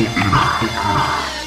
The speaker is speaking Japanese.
Hitler. Hitler.